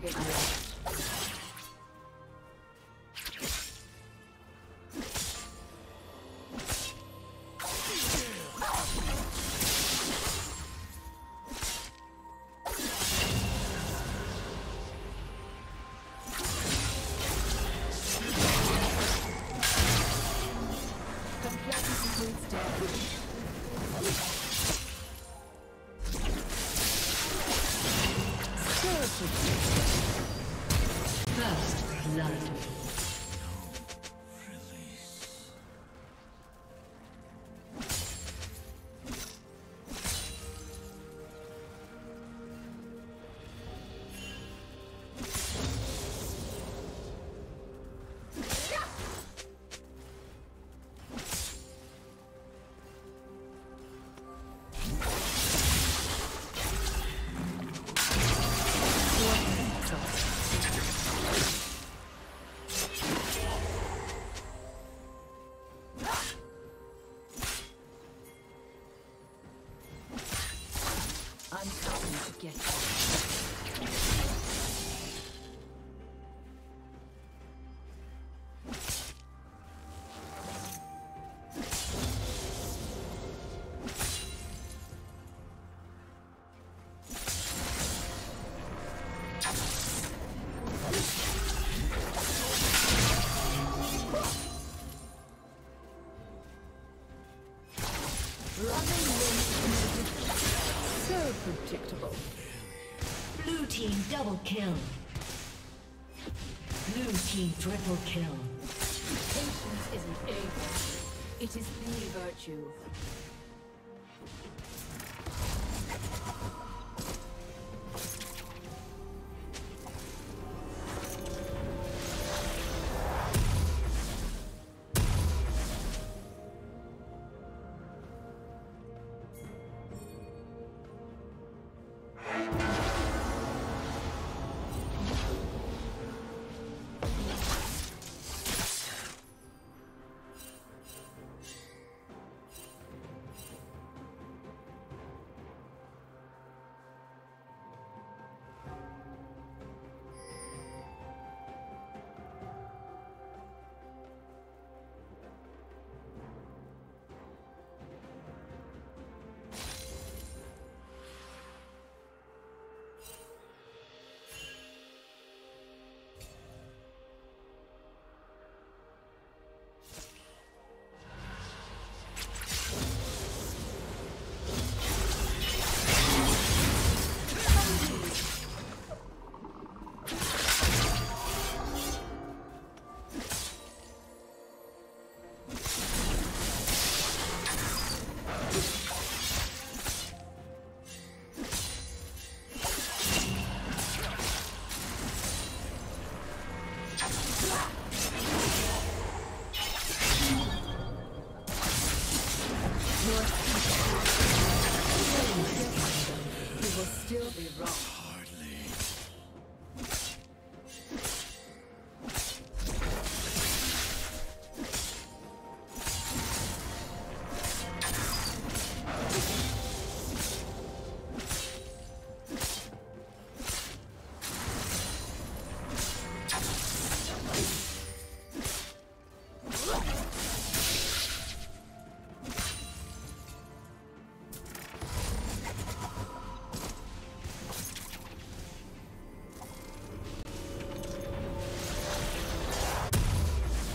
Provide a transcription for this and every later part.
forget you. Triple kill. Patience isn't a virtue. It is the virtue.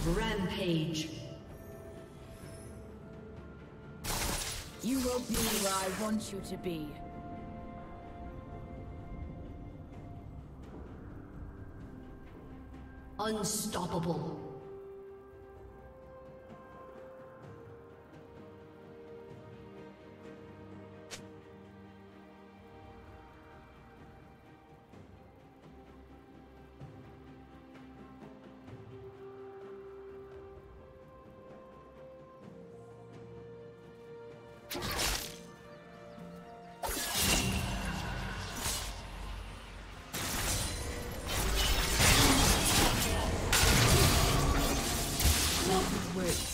Rampage. You will be where I want you to be. Unstoppable. words.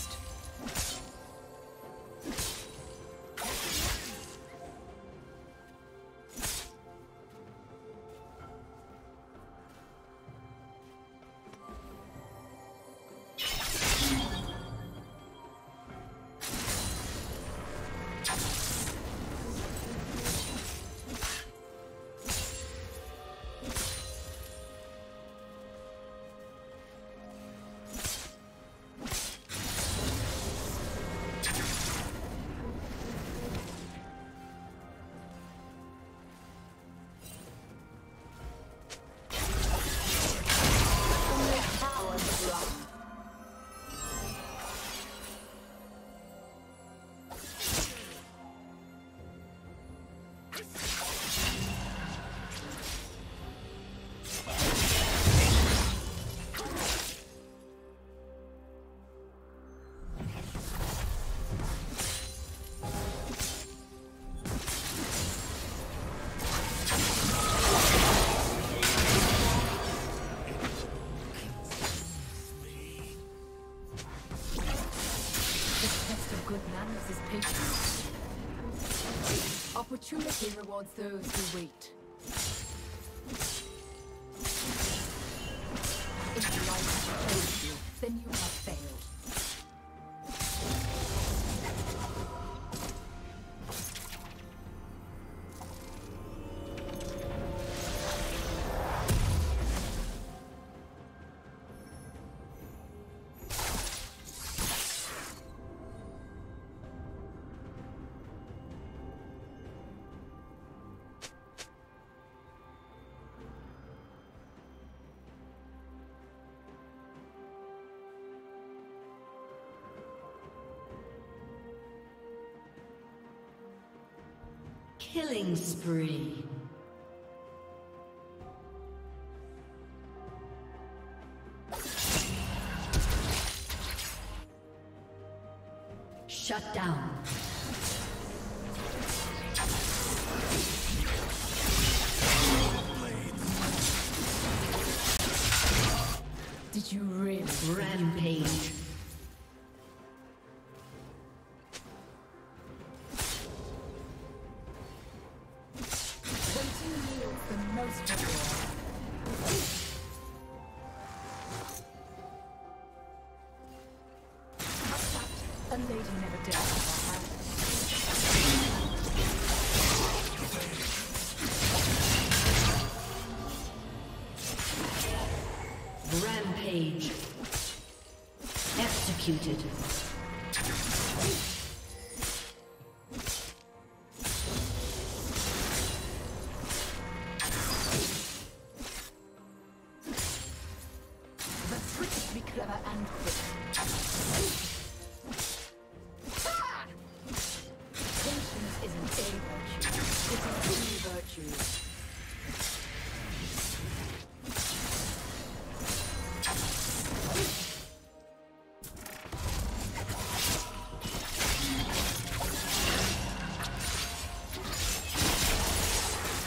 rewards those who wait. If life fails you, then you Killing spree. Shut down. Did you rip rampage? Executed.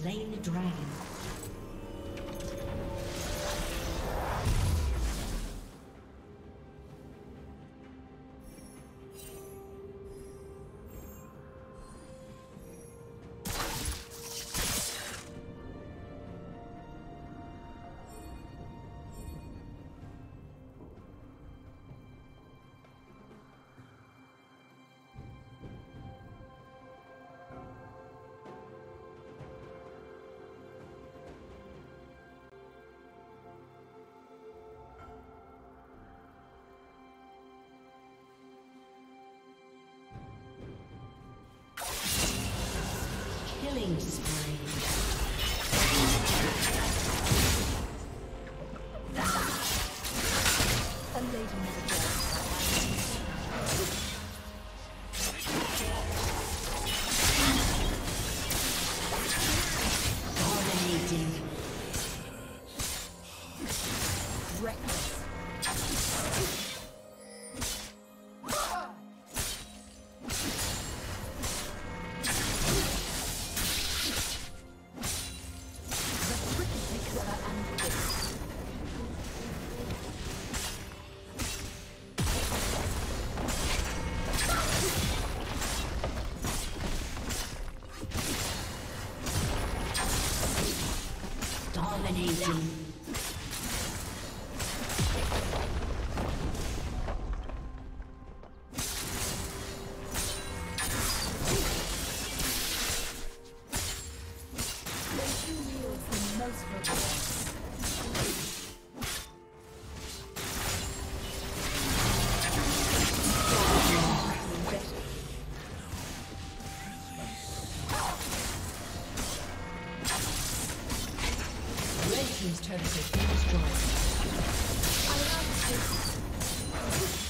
slain the dragon. Spree. Team's turret has been destroyed. Shut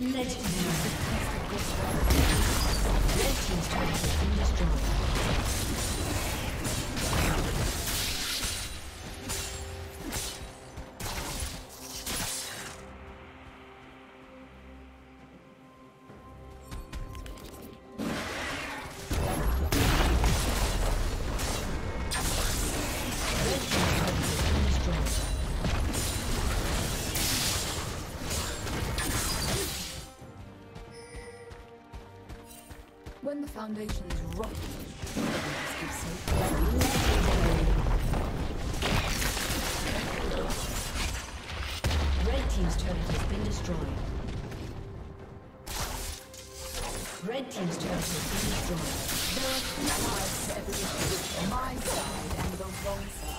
Legendary. Red team's turret has When the foundation is rotten. Red team's turret has been destroyed. Red team's turret has been destroyed. There are two sides to every. My side and the wrong side.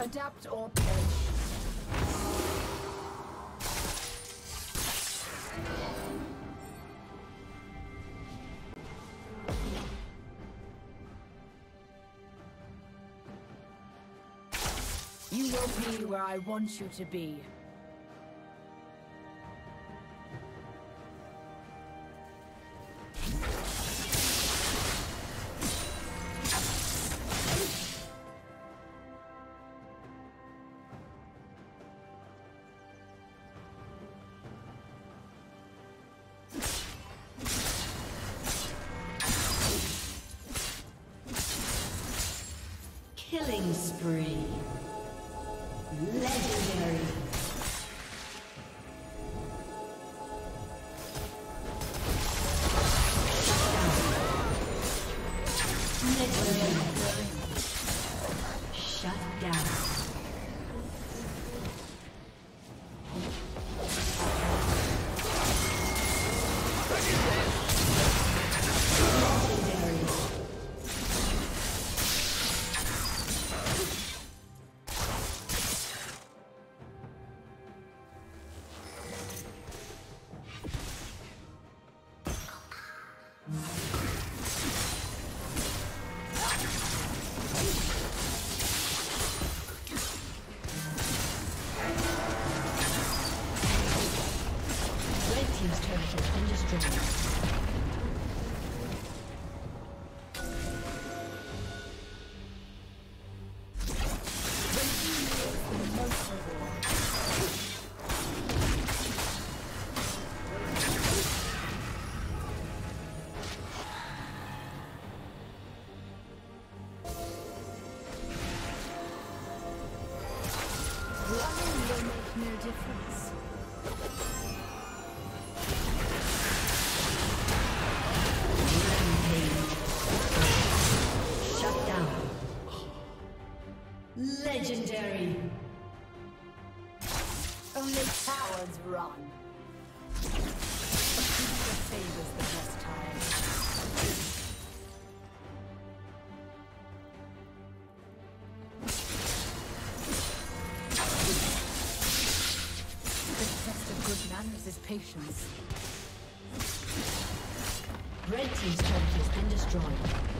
Adapt or perish. I want you to be. Killing spree. No difference. Legendary. Only cowards run. Patience. Red Team's turret has been destroyed.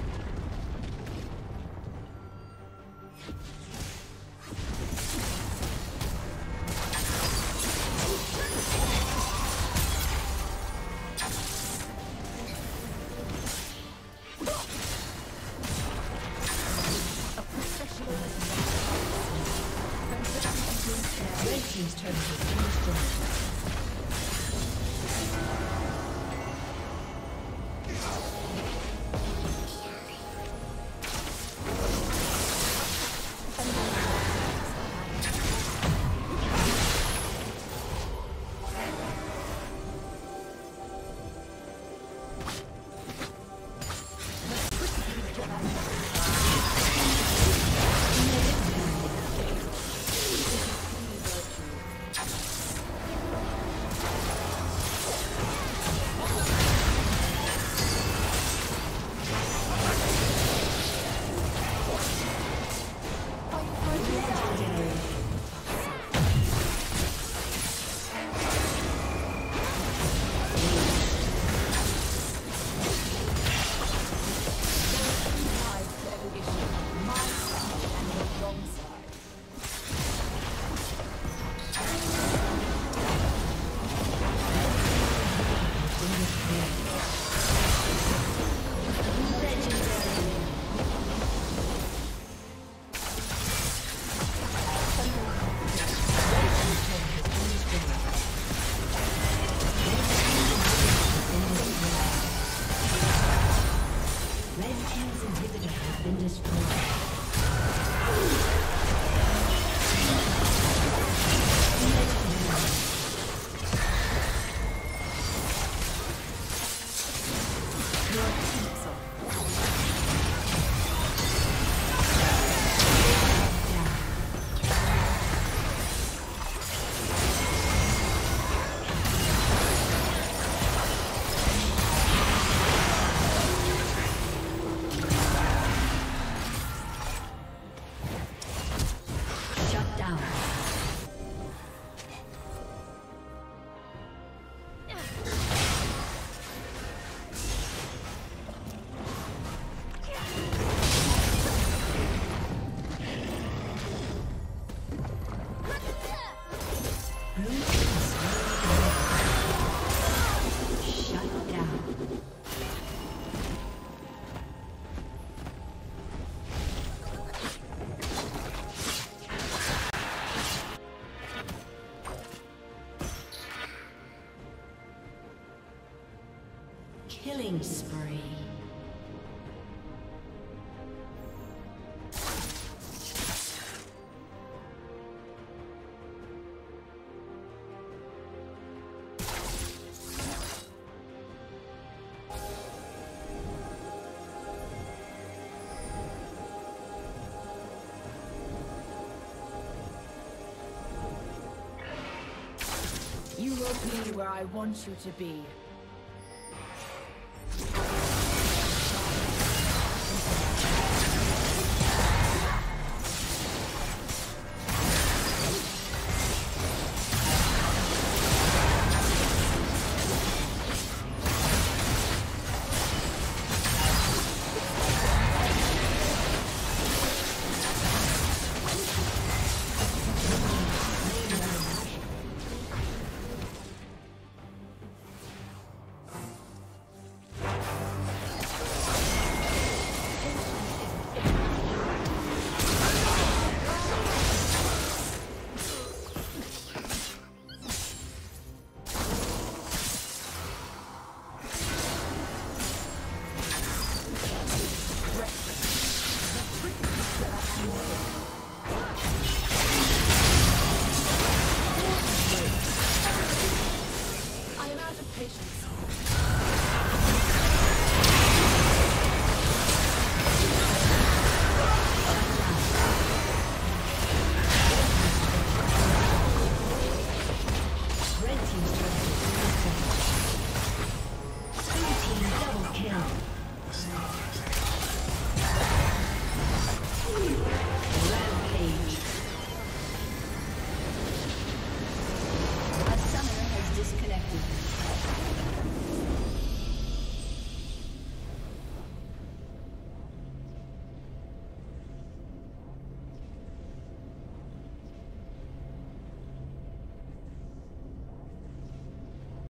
Killing spree. You will be where I want you to be.